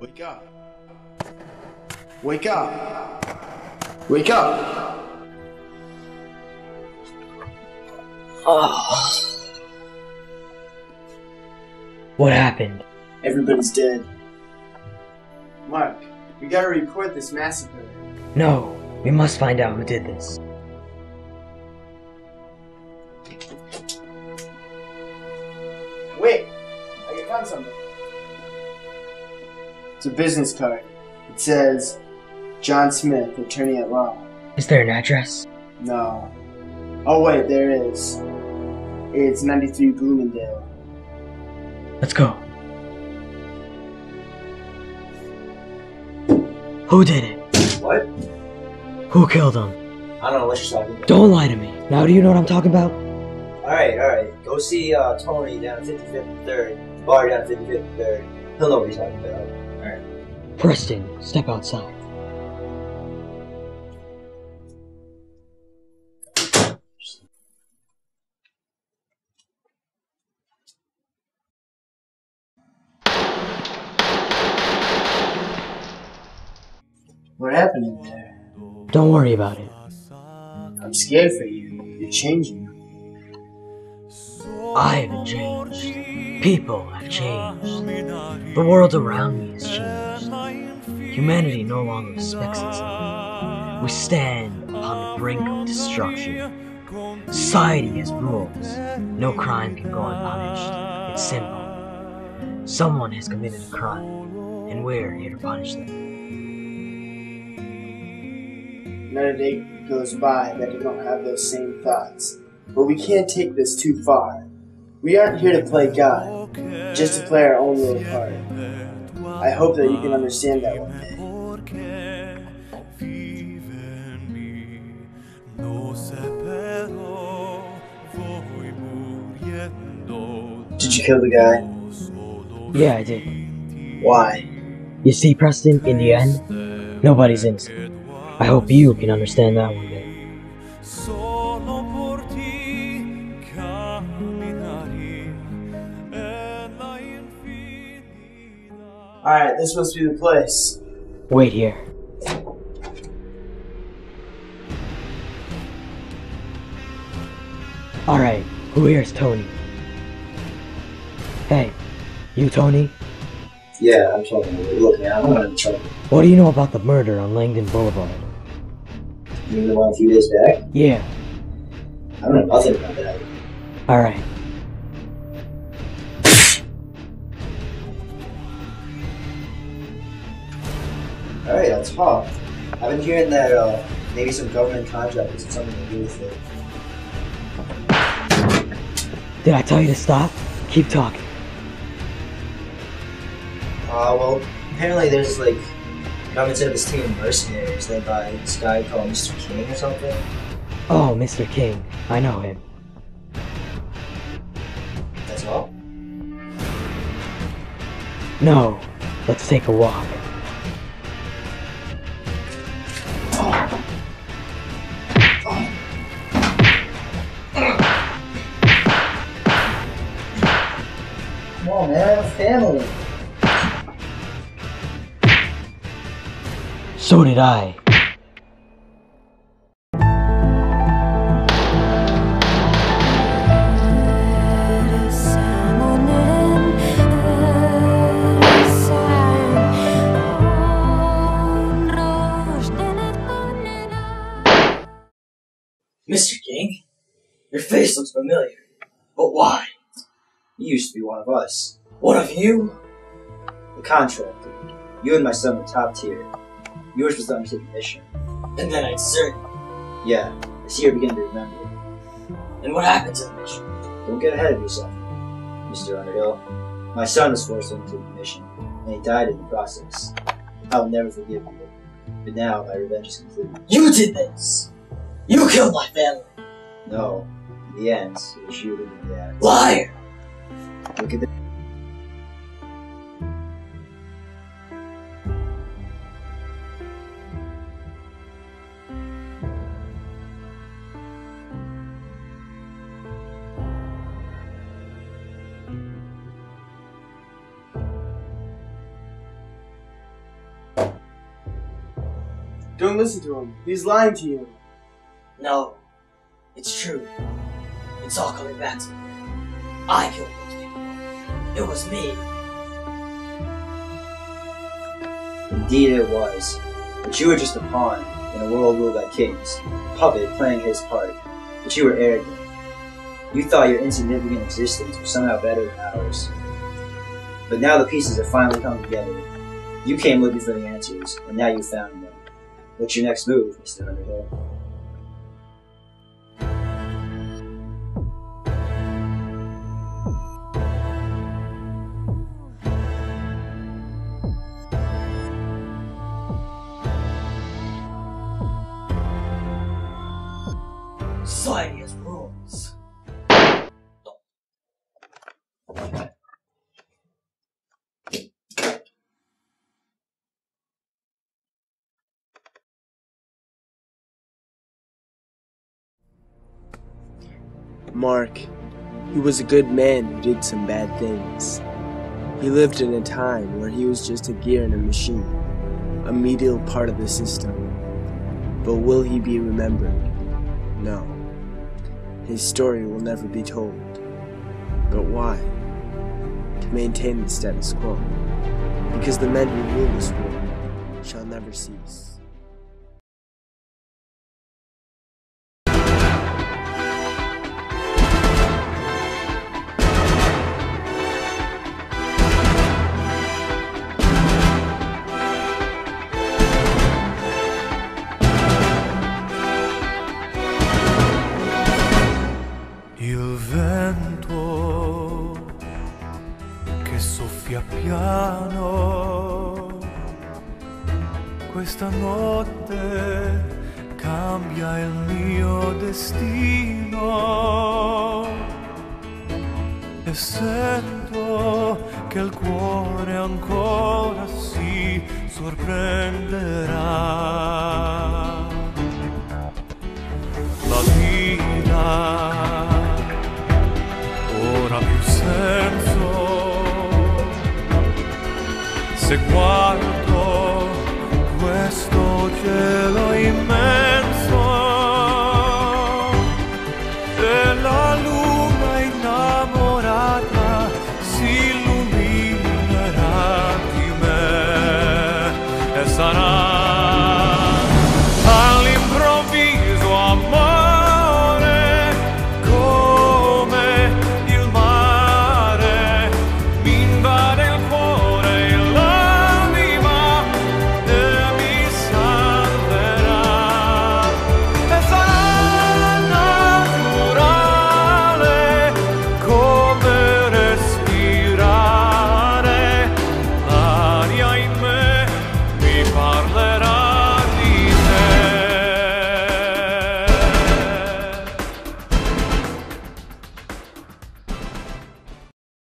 Wake up. Wake up. Wake up. Oh. What happened? Everybody's dead. Mark, we gotta report this massacre. No, we must find out who did this. Wait, I found something. It's a business card. It says, John Smith, attorney at law. Is there an address? No. Oh wait, there is. It's 93 Bloomingdale. Let's go. Who did it? What? Who killed him? I don't know what you're talking about. Don't lie to me. Now do you know what I'm talking about? Alright, alright. Go see uh, Tony down at 55th and 3rd. Bar down at 55th and 3rd. He'll know what you're talking about. Preston, step outside. What happened in there? Don't worry about it. I'm scared for you. You're changing. I haven't changed. People have changed. The world around me has changed. Humanity no longer respects itself. We stand upon the brink of destruction. Society has rules. No crime can go unpunished. It's simple. Someone has committed a crime, and we're here to punish them. Not a day goes by that I don't have those same thoughts. But we can't take this too far. We aren't here to play God, just to play our own little part. I hope that you can understand that one day. Did you kill the guy? Yeah, I did. Why? You see, Preston, in the end, nobody's innocent. I hope you can understand that one day. Alright, this must be the place. Wait here. Alright, who here's Tony? Hey, you Tony? Yeah, I'm talking to you. Look, man, I'm not in trouble. What do you know about the murder on Langdon Boulevard? You mean the one a few days back? Yeah, I don't know nothing about that. alright. Alright, let's talk. I've been hearing that uh, maybe some government contractors have something to do with it. Did I tell you to stop? Keep talking. Uh, well, apparently there's like government set up this team of mercenaries led by this guy called Mr. King or something. Oh, Mr. King. I know him. That's all. No, let's take a walk. Come on, man, I have family. So did I. Mr. King, your face looks familiar. But why? You used to be one of us. One of you? The contractor. You and my son were top tier. Yours was done to the undertaking mission. And then I deserted. Yeah, I see you're beginning to remember. And what happened to the mission? Don't get ahead of yourself, Mr. Underhill. My son was forced to undertake the mission, and he died in the process. I will never forgive you. But now my revenge is complete. You did this! You killed my family! No, in the end, it was you who did that. Liar! Look at the Don't listen to him. He's lying to you. No, it's true. It's all coming back to me. I killed those people. It was me. Indeed it was. But you were just a pawn in a world ruled by kings, a puppet playing his part. But you were arrogant. You thought your insignificant existence was somehow better than ours. But now the pieces have finally come together. You came looking for the answers, and now you found them. What's your next move, Mr. Underhill? Mark, he was a good man who did some bad things. He lived in a time where he was just a gear in a machine, a medial part of the system. But will he be remembered? No. His story will never be told. But why? To maintain the status quo. Because the men who rule this world shall never cease. Piano, questa notte cambia il mio destino e sento che il cuore ancora si sorprenderà. c'est quoi